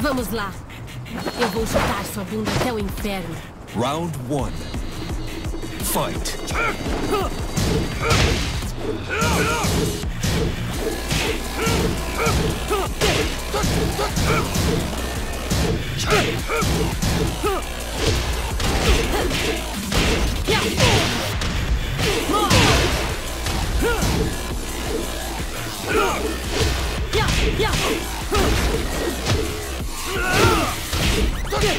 Vamos lá. Eu vou chutar sua bunda até o inferno. Round one. Fight. KO.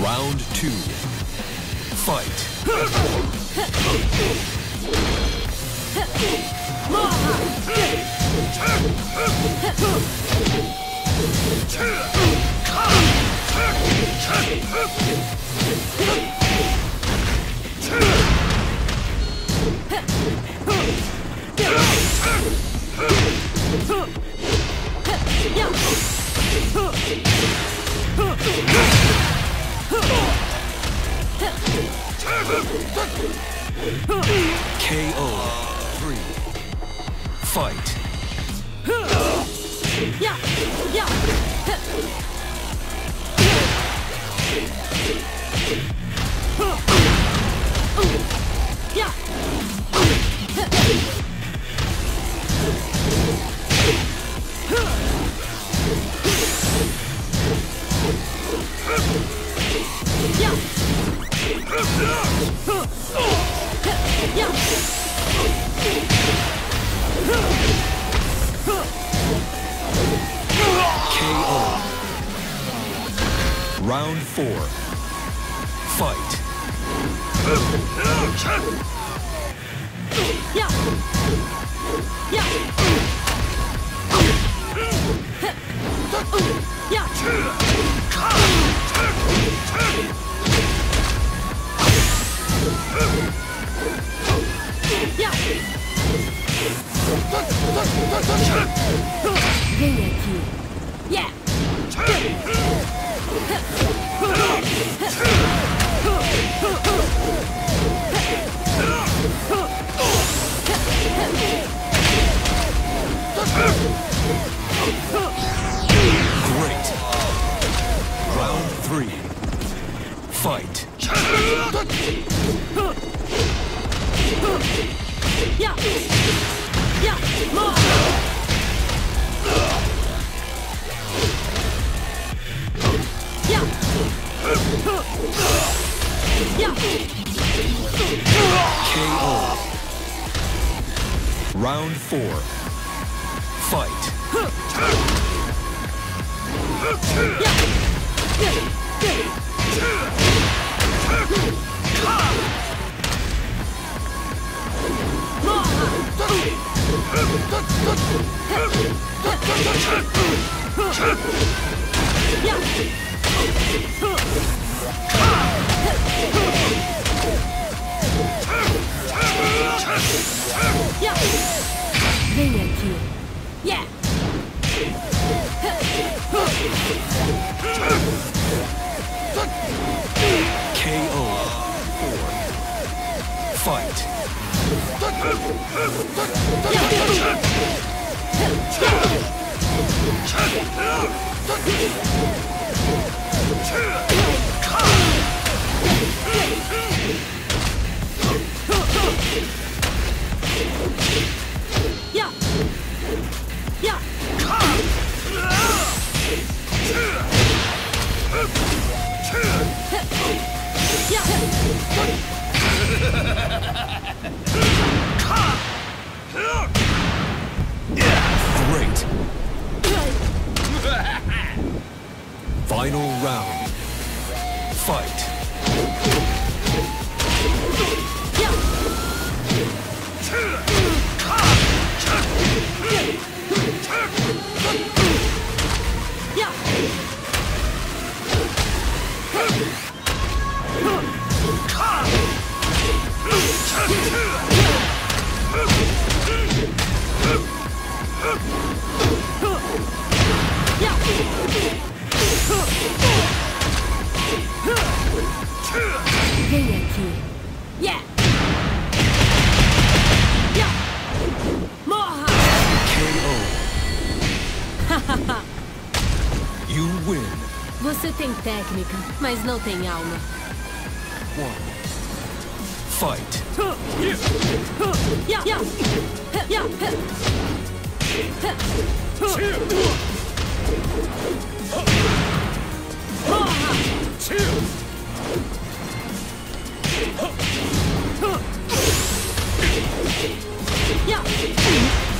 Round two. KO. Three. Fight. KO. Round four. Fight. Vem aqui. Yeah! Three. Fight. Yeah! Yeah! More! Yeah! Yeah! KO. Round four. Fight. Venha. Fight. Round. Você tem técnica, mas não tem alma. One. Fight.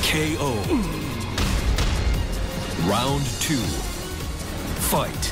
KO. Round two. Fight.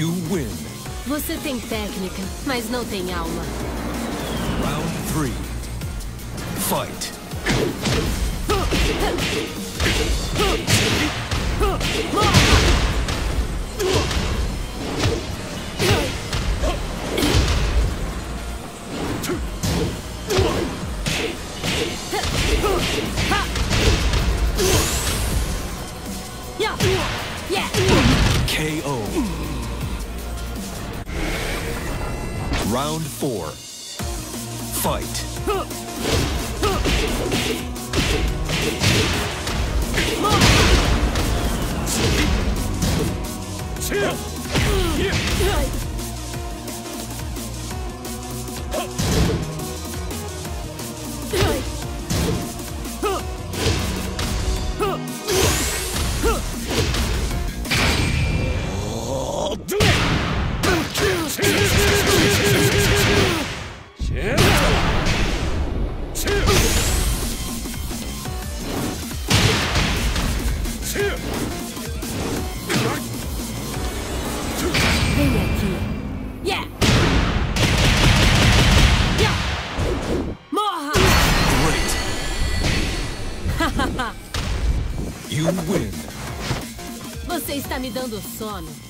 You win. Você tem técnica, mas não tem alma. Round three. Fight. Ya. Round four. Fight. Me dando sono.